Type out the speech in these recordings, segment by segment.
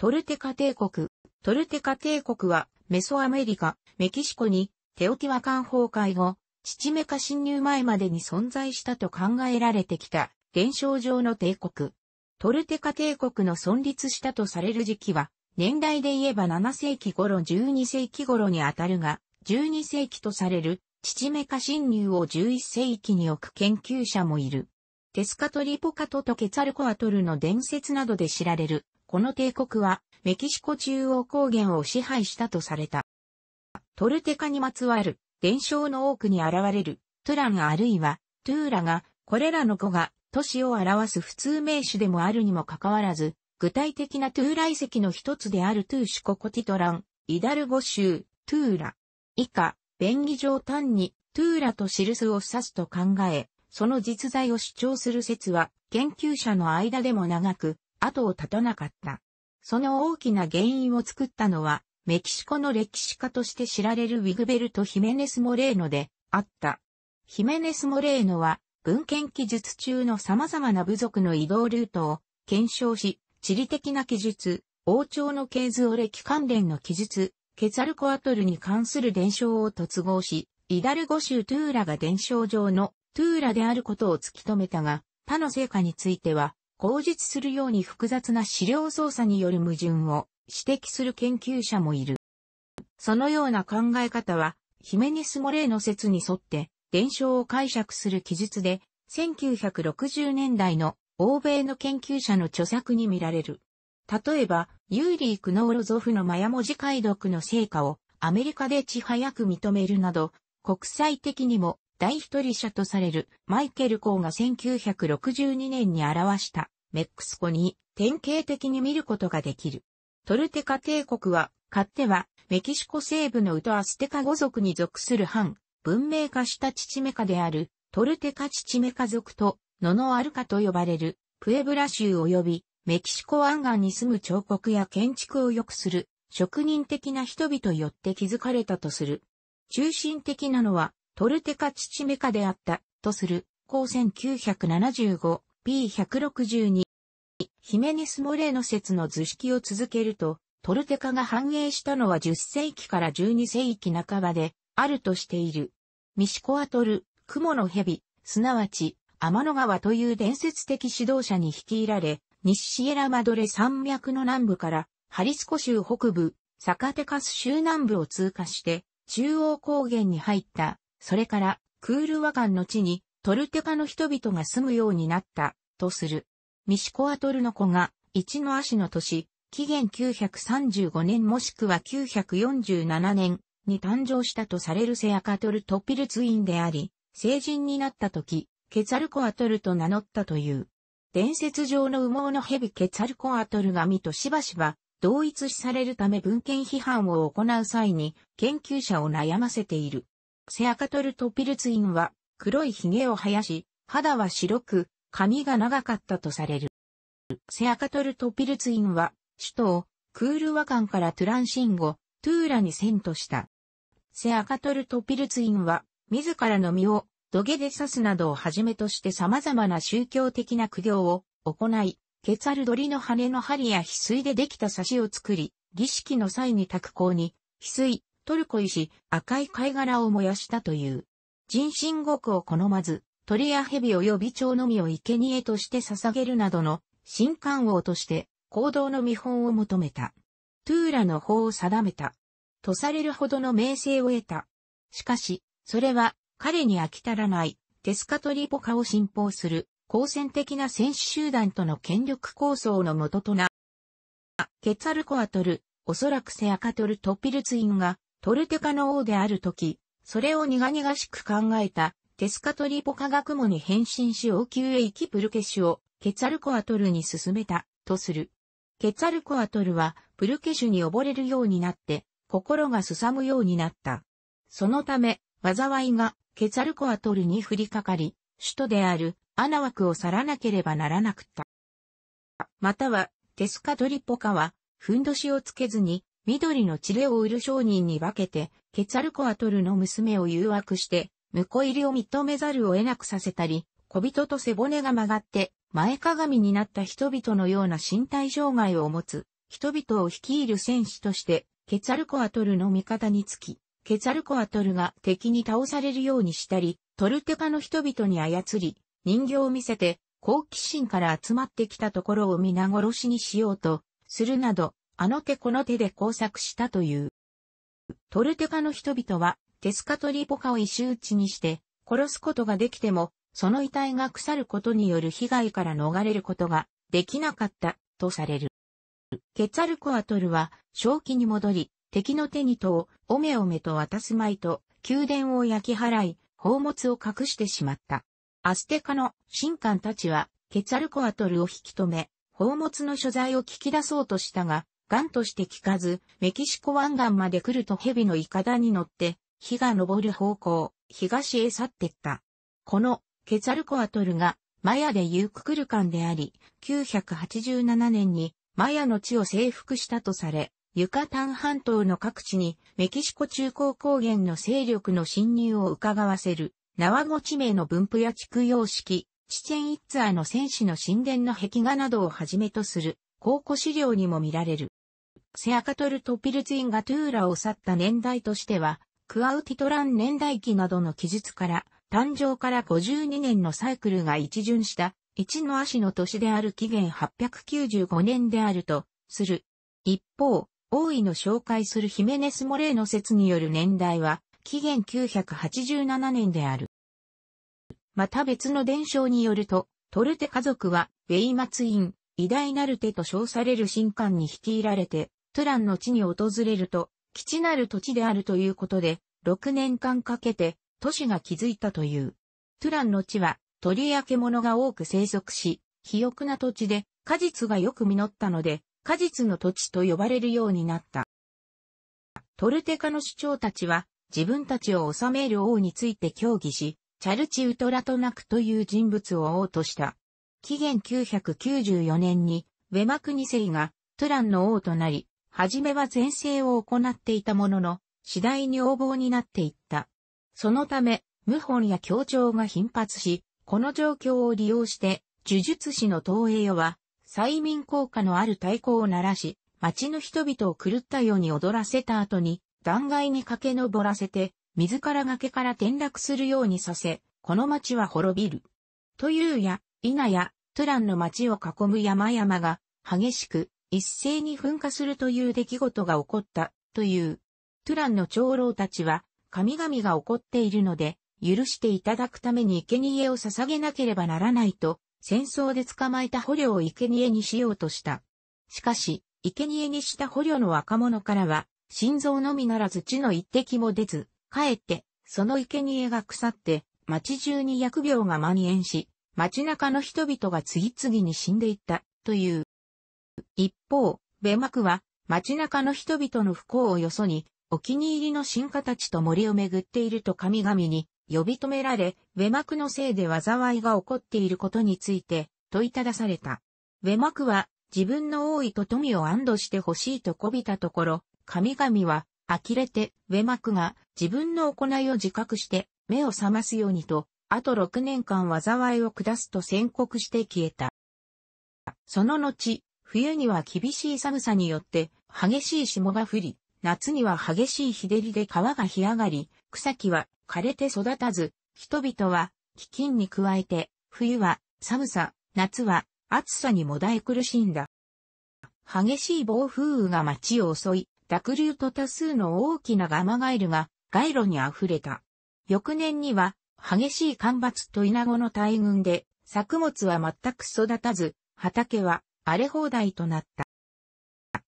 トルテカ帝国。トルテカ帝国はメソアメリカ、メキシコにテオティワカン崩壊後、父メカ侵入前までに存在したと考えられてきた現象上の帝国。トルテカ帝国の存立したとされる時期は、年代で言えば7世紀頃12世紀頃にあたるが、12世紀とされる父メカ侵入を11世紀に置く研究者もいる。テスカトリポカとケツァルコアトルの伝説などで知られる、この帝国はメキシコ中央高原を支配したとされた。トルテカにまつわる伝承の多くに現れるトゥランあるいはトゥーラがこれらの語が都市を表す普通名詞でもあるにもかかわらず、具体的なトゥーラ遺跡の一つであるトゥーシココティトラン、イダルゴ州、トゥーラ。以下、便宜上単にトゥーラと印を指すと考え、その実在を主張する説は研究者の間でも長く後を絶たなかった。その大きな原因を作ったのはメキシコの歴史家として知られるウィグベルト・ヒメネス・モレーノであった。ヒメネス・モレーノは、文献記述中の様々な部族の移動ルートを検証し、地理的な記述、王朝の系図を歴関連の記述、ケツァルコアトルに関する伝承を突合し、イダルゴ州トゥーラが伝承上のトゥーラであることを突き止めたが、他の成果については、口実するように複雑な資料操作による矛盾を指摘する研究者もいる。そのような考え方は、ヒメネス・モレーの説に沿って、伝承を解釈する記述で、1960年代の欧米の研究者の著作に見られる。例えば、ユーリー・クノーロゾフのマヤ文字解読の成果をアメリカでち早く認めるなど、国際的にも大一人者とされるマイケル・コーが1962年に表したメックスコに典型的に見ることができる。トルテカ帝国は、かっては、メキシコ西部のウトアステカ語族に属する反、文明化したチチメカである、トルテカチチメカ族と、ノノアルカと呼ばれる、プエブラ州及び、メキシコ湾岸に住む彫刻や建築を良くする、職人的な人々よって築かれたとする。中心的なのは、トルテカチチメカであった、とする、高1975、P162、ヒメネス・モレーノ説の図式を続けると、トルテカが繁栄したのは10世紀から12世紀半ばであるとしている。ミシコアトル、雲の蛇、すなわち、天の川という伝説的指導者に率いられ、西シエラマドレ山脈の南部からハリスコ州北部、サカテカス州南部を通過して中央高原に入った。それからクールワガンの地にトルテカの人々が住むようになったとする。ミシコアトルの子が、一の足の年、紀元935年もしくは947年に誕生したとされるセアカトルトピルツインであり、成人になった時、ケツァルコアトルと名乗ったという。伝説上の羽毛の蛇ケツァルコアトルが身としばしば同一視されるため文献批判を行う際に研究者を悩ませている。セアカトルトピルツインは黒い髭を生やし、肌は白く、髪が長かったとされる。セアカトルトピルツインは、首都をクールワカンからトゥランシンゴ、トゥーラに遷とした。セアカトルトピルツインは、自らの身を土下で刺すなどをはじめとして様々な宗教的な苦行を行い、ケツァル鳥の羽の針や翡翠でできた刺しを作り、儀式の際に卓行に、翡翠、トルコ石、赤い貝殻を燃やしたという。人身国を好まず、鳥や蛇及び蝶のみを生贄として捧げるなどの神官王として行動の見本を求めた。トゥーラの法を定めた。とされるほどの名声を得た。しかし、それは彼に飽き足らないテスカトリポカを信奉する好戦的な戦士集団との権力構想のもととな。ケツァルコアトル、おそらくセアカトルトピルツインがトルテカの王であるとき、それを苦々しく考えたテスカトリポ科学モに変身し王宮へ行きプルケシュをケツァルコアトルに進めた、とする。ケツァルコアトルはプルケシュに溺れるようになって、心がすさむようになった。そのため、災いがケツァルコアトルに降りかかり、首都であるアナワクを去らなければならなくった。または、テスカトリポカは、ふんどしをつけずに、緑のチレを売る商人に分けて、ケツァルコアトルの娘を誘惑して、婿入りを認めざるを得なくさせたり、小人と背骨が曲がって前かがみになった人々のような身体障害を持つ人々を率いる戦士として、ケツァルコアトルの味方につき、ケツァルコアトルが敵に倒されるようにしたり、トルテカの人々に操り、人形を見せて、好奇心から集まってきたところを皆殺しにしようと、するなど、あの手この手で工作したという。トルテカの人々は、テスカトリポカを石打ちにして、殺すことができても、その遺体が腐ることによる被害から逃れることができなかったとされる。ケツァルコアトルは正気に戻り、敵の手にとをおめおめと渡すまいと宮殿を焼き払い、宝物を隠してしまった。アステカの神官たちはケツァルコアトルを引き止め、宝物の所在を聞き出そうとしたが、ガンとして聞かず、メキシコ湾岸まで来ると蛇のイカダに乗って、火が昇る方向、東へ去ってった。このケツァルコアトルがマヤでユーククルカンであり、987年にマヤの地を征服したとされ、ユカタン半島の各地にメキシコ中高高原の勢力の侵入を伺わせる、ナワゴ地名の分布や地区様式、チチェンイッツァーの戦士の神殿の壁画などをはじめとする考古資料にも見られる。セアカトルとピルツインがトゥーラを去った年代としては、クアウティトラン年代記などの記述から、誕生から52年のサイクルが一巡した一の足の年である紀元895年であるとする。一方、大井の紹介するヒメネス・モレーの説による年代は紀元987年である。また別の伝承によると、トルテ家族は、ウェイマツイン、偉大なる手と称される神官に率いられて、トゥランの地に訪れると、基地なる土地であるということで、6年間かけて、都市が築いたという。トゥランの地は、鳥や獣が多く生息し、肥沃な土地で、果実がよく実ったので、果実の土地と呼ばれるようになった。トルテカの首長たちは、自分たちを治める王について協議し、チャルチウトラトナクという人物を王とした。紀元994年に、ウェマクニセイがトゥランの王となり、はじめは前世を行っていたものの、次第に横暴になっていった。そのため、謀反や協調が頻発し、この状況を利用して、呪術師の東映は、催眠効果のある太鼓を鳴らし、町の人々を狂ったように踊らせた後に、断崖に駆け上らせて、自ら崖から転落するようにさせ、この町は滅びる。というや、稲や、トゥランの町を囲む山々が、激しく、一斉に噴火するという出来事が起こった、という。トゥランの長老たちは、神々が起こっているので、許していただくために生贄を捧げなければならないと、戦争で捕まえた捕虜を生贄にしようとした。しかし、生贄にした捕虜の若者からは、心臓のみならず血の一滴も出ず、かえって、その生贄が腐って、町中に疫病が蔓延し、街中の人々が次々に死んでいった、という。一方、ベマクは、街中の人々の不幸をよそに、お気に入りの進化たちと森を巡っていると神々に呼び止められ、ウェマクのせいで災いが起こっていることについて問いただされた。ウェマクは自分の王位と富を安堵してほしいとこびたところ、神々は呆れてウェマクが自分の行いを自覚して目を覚ますようにと、あと6年間災いを下すと宣告して消えた。その後、冬には厳しい寒さによって激しい霜が降り、夏には激しい日照りで川が干上がり、草木は枯れて育たず、人々は飢饉に加えて、冬は寒さ、夏は暑さにもだえ苦しんだ。激しい暴風雨が街を襲い、濁流と多数の大きなガマガエルが街路に溢れた。翌年には激しい干ばつと稲子の大群で作物は全く育たず、畑は荒れ放題となった。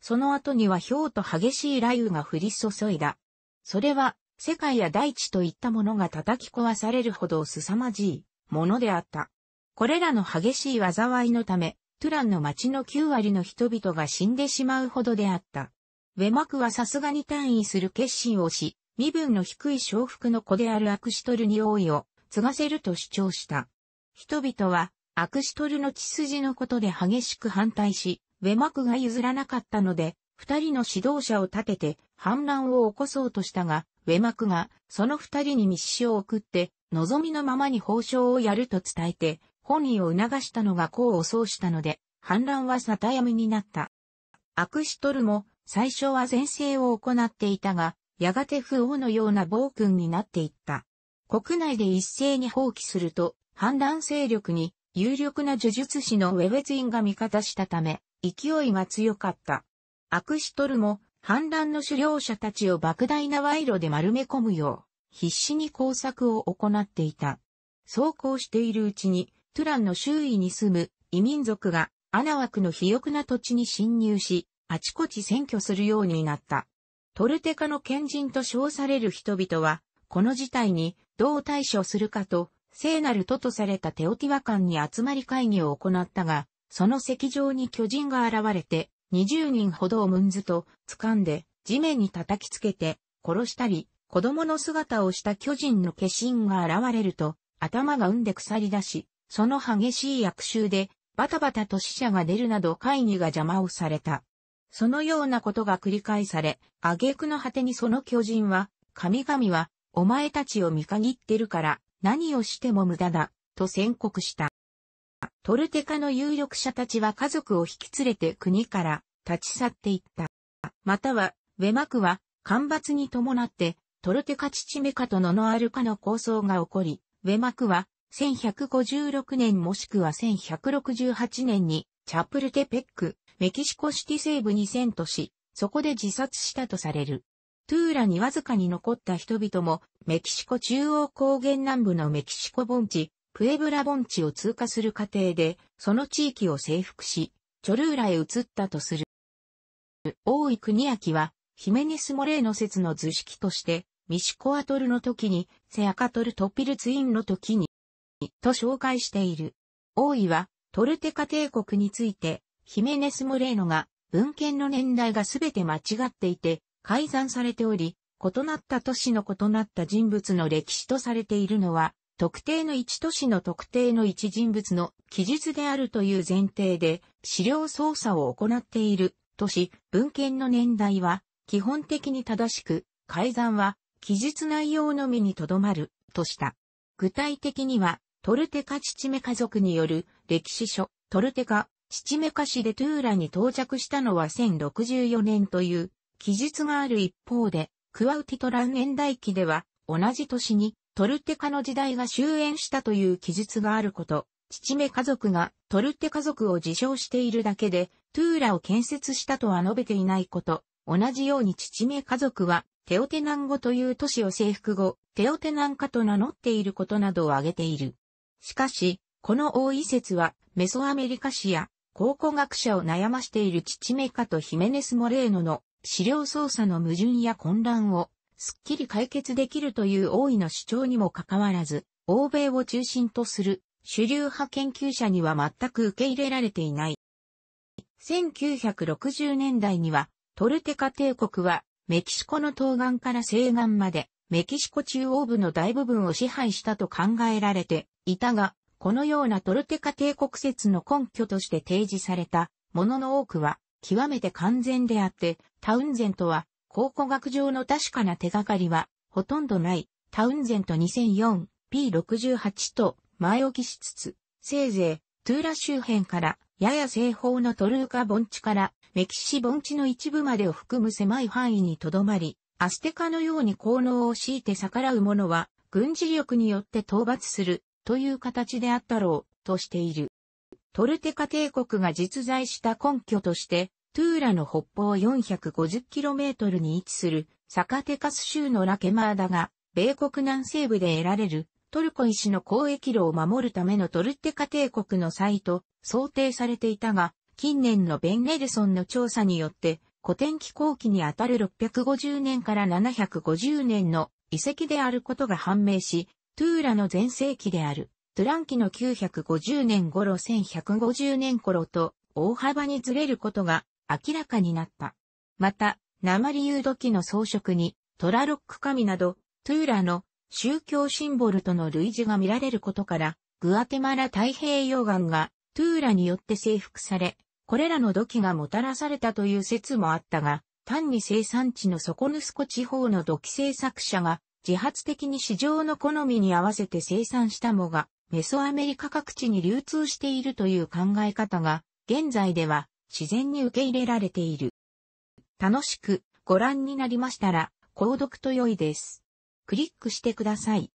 その後には氷と激しい雷雨が降り注いだ。それは世界や大地といったものが叩き壊されるほど凄まじいものであった。これらの激しい災いのため、トゥランの町の9割の人々が死んでしまうほどであった。ウェマクはさすがに単位する決心をし、身分の低い承服の子であるアクシトルに王位を継がせると主張した。人々はアクシトルの血筋のことで激しく反対し、ウェマクが譲らなかったので、二人の指導者を立てて反乱を起こそうとしたが、ウェマクがその二人に密使を送って、望みのままに報奨をやると伝えて、本人を促したのが功を奏したので、反乱は沙汰やみになった。アクシトルも最初は前世を行っていたが、やがて不王のような暴君になっていった。国内で一斉に放棄すると、反乱勢力に有力な呪術師のウェベツインが味方したため、勢いが強かった。アクシトルも反乱の狩猟者たちを莫大な賄賂で丸め込むよう、必死に工作を行っていた。そうこうしているうちに、トゥランの周囲に住む異民族がアナワクの肥沃な土地に侵入し、あちこち占拠するようになった。トルテカの賢人と称される人々は、この事態にどう対処するかと、聖なる都とされたテオティワカンに集まり会議を行ったが、その石上に巨人が現れて、20人ほどをムンズと掴んで地面に叩きつけて殺したり、子供の姿をした巨人の化身が現れると、頭がうんで腐り出し、その激しい役襲で、バタバタと死者が出るなど会議が邪魔をされた。そのようなことが繰り返され、挙句の果てにその巨人は、神々は、お前たちを見限ってるから、何をしても無駄だ、と宣告した。トルテカの有力者たちは家族を引き連れて国から立ち去っていった。または、ウェマクは、干ばつに伴って、トルテカ父メカとノノアルカの構想が起こり、ウェマクは、1156年もしくは1168年に、チャプルテペック、メキシコシティ西部に遷都し、そこで自殺したとされる。トゥーラにわずかに残った人々も、メキシコ中央高原南部のメキシコ盆地、プエブラ盆地を通過する過程で、その地域を征服し、チョルーラへ移ったとする。大井国明は、ヒメネス・モレーノ説の図式として、ミシコアトルの時に、セアカトル・トピルツインの時に、と紹介している。大井は、トルテカ帝国について、ヒメネス・モレーノが文献の年代がすべて間違っていて改ざんされており、異なった都市の異なった人物の歴史とされているのは、特定の一都市の特定の一人物の記述であるという前提で資料捜査を行っているとし、文献の年代は基本的に正しく、改ざんは記述内容のみにとどまるとした。具体的には、トルテカチチメ家族による歴史書、トルテカ父メカ市でトゥーラに到着したのは1064年という記述がある一方で、クワウティトラン年代記では同じ年にトルテカの時代が終焉したという記述があること、父メ家族がトルテ家族を自称しているだけで、トゥーラを建設したとは述べていないこと、同じように父メ家族はテオテナン語という都市を征服後、テオテナンカと名乗っていることなどを挙げている。しかし、この大異説はメソアメリカ史や考古学者を悩ましている父メカとヒメネス・モレーノの資料操作の矛盾や混乱をすっきり解決できるという大いの主張にもかかわらず、欧米を中心とする主流派研究者には全く受け入れられていない。1960年代には、トルテカ帝国はメキシコの東岸から西岸までメキシコ中央部の大部分を支配したと考えられていたが、このようなトルテカ帝国説の根拠として提示されたものの多くは極めて完全であって、タウンゼントは考古学上の確かな手がかりはほとんどない。タウンゼント 2004P68 と前置きしつつ、せいぜいトゥーラ周辺からやや西方のトルーカ盆地からメキシ盆地の一部までを含む狭い範囲にとどまり、アステカのように効能を強いて逆らう者は軍事力によって討伐するという形であったろう、としている。トルテカ帝国が実在した根拠として、トゥーラの北方 450km に位置するサカテカス州のラケマーダが、米国南西部で得られるトルコ石の交易路を守るためのトルテカ帝国のサイト、想定されていたが、近年のベン・ネルソンの調査によって、古典気候期にあたる650年から750年の遺跡であることが判明し、トゥーラの全盛期である、トゥラン期の950年頃1150年頃と大幅にずれることが明らかになった。また、鉛ユード期の装飾にトラロック神など、トゥーラの宗教シンボルとの類似が見られることから、グアテマラ太平洋岸がトゥーラによって征服され、これらの土器がもたらされたという説もあったが、単に生産地のソコヌスコ地方の土器製作者が自発的に市場の好みに合わせて生産したもが、メソアメリカ各地に流通しているという考え方が、現在では自然に受け入れられている。楽しくご覧になりましたら、購読と良いです。クリックしてください。